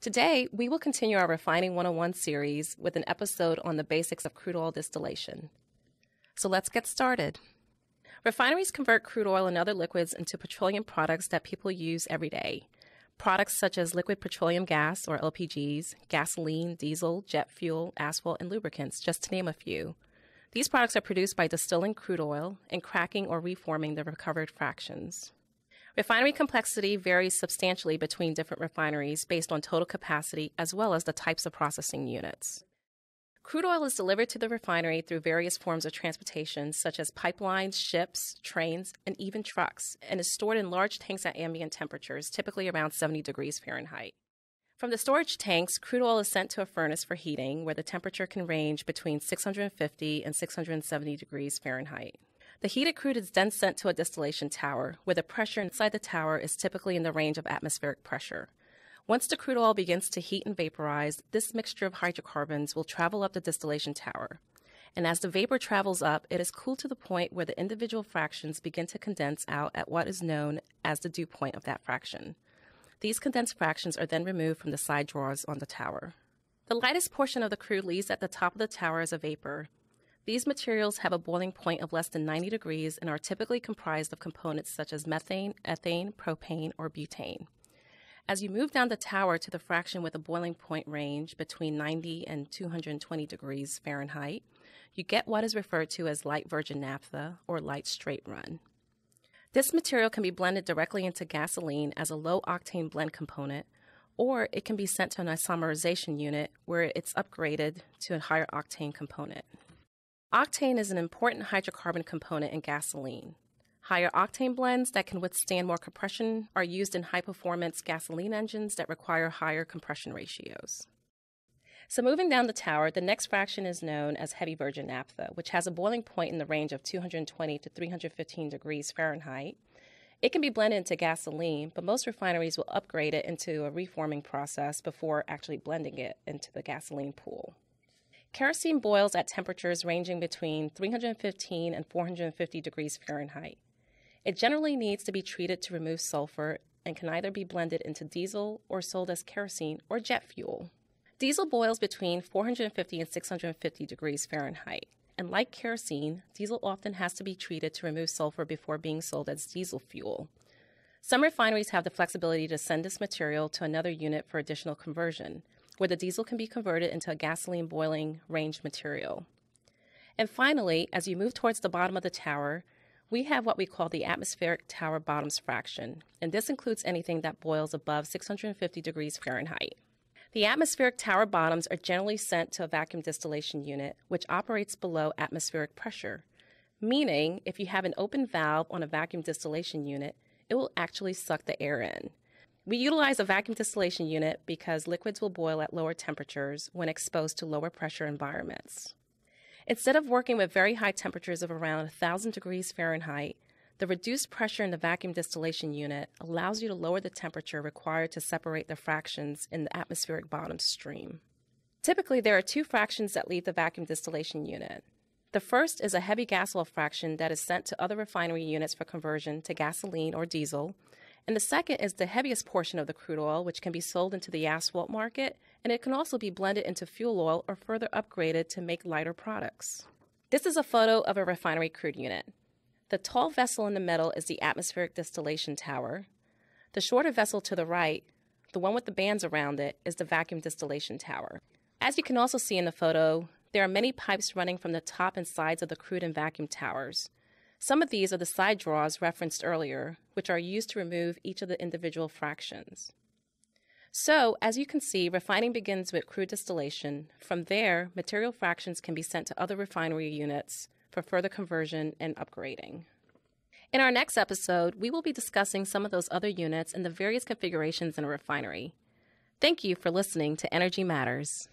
Today, we will continue our Refining 101 series with an episode on the basics of crude oil distillation. So let's get started. Refineries convert crude oil and other liquids into petroleum products that people use every day. Products such as liquid petroleum gas, or LPGs, gasoline, diesel, jet fuel, asphalt, and lubricants, just to name a few. These products are produced by distilling crude oil and cracking or reforming the recovered fractions. Refinery complexity varies substantially between different refineries based on total capacity as well as the types of processing units. Crude oil is delivered to the refinery through various forms of transportation, such as pipelines, ships, trains, and even trucks, and is stored in large tanks at ambient temperatures, typically around 70 degrees Fahrenheit. From the storage tanks, crude oil is sent to a furnace for heating, where the temperature can range between 650 and 670 degrees Fahrenheit. The heated crude is then sent to a distillation tower, where the pressure inside the tower is typically in the range of atmospheric pressure. Once the crude oil begins to heat and vaporize, this mixture of hydrocarbons will travel up the distillation tower. And as the vapor travels up, it is cooled to the point where the individual fractions begin to condense out at what is known as the dew point of that fraction. These condensed fractions are then removed from the side draws on the tower. The lightest portion of the crude leaves at the top of the tower as a vapor, these materials have a boiling point of less than 90 degrees and are typically comprised of components such as methane, ethane, propane, or butane. As you move down the tower to the fraction with a boiling point range between 90 and 220 degrees Fahrenheit, you get what is referred to as light virgin naphtha or light straight run. This material can be blended directly into gasoline as a low octane blend component, or it can be sent to an isomerization unit where it's upgraded to a higher octane component. Octane is an important hydrocarbon component in gasoline. Higher octane blends that can withstand more compression are used in high performance gasoline engines that require higher compression ratios. So, moving down the tower, the next fraction is known as heavy virgin naphtha, which has a boiling point in the range of 220 to 315 degrees Fahrenheit. It can be blended into gasoline, but most refineries will upgrade it into a reforming process before actually blending it into the gasoline pool. Kerosene boils at temperatures ranging between 315 and 450 degrees Fahrenheit. It generally needs to be treated to remove sulfur and can either be blended into diesel or sold as kerosene or jet fuel. Diesel boils between 450 and 650 degrees Fahrenheit. And like kerosene, diesel often has to be treated to remove sulfur before being sold as diesel fuel. Some refineries have the flexibility to send this material to another unit for additional conversion, where the diesel can be converted into a gasoline boiling range material. And finally, as you move towards the bottom of the tower, we have what we call the atmospheric tower bottoms fraction, and this includes anything that boils above 650 degrees Fahrenheit. The atmospheric tower bottoms are generally sent to a vacuum distillation unit, which operates below atmospheric pressure, meaning if you have an open valve on a vacuum distillation unit, it will actually suck the air in. We utilize a vacuum distillation unit because liquids will boil at lower temperatures when exposed to lower pressure environments. Instead of working with very high temperatures of around 1000 degrees Fahrenheit, the reduced pressure in the vacuum distillation unit allows you to lower the temperature required to separate the fractions in the atmospheric bottom stream. Typically, there are two fractions that leave the vacuum distillation unit. The first is a heavy gas oil fraction that is sent to other refinery units for conversion to gasoline or diesel, and the second is the heaviest portion of the crude oil, which can be sold into the asphalt market, and it can also be blended into fuel oil or further upgraded to make lighter products. This is a photo of a refinery crude unit. The tall vessel in the middle is the atmospheric distillation tower. The shorter vessel to the right, the one with the bands around it, is the vacuum distillation tower. As you can also see in the photo, there are many pipes running from the top and sides of the crude and vacuum towers. Some of these are the side draws referenced earlier, which are used to remove each of the individual fractions. So, as you can see, refining begins with crude distillation. From there, material fractions can be sent to other refinery units for further conversion and upgrading. In our next episode, we will be discussing some of those other units and the various configurations in a refinery. Thank you for listening to Energy Matters.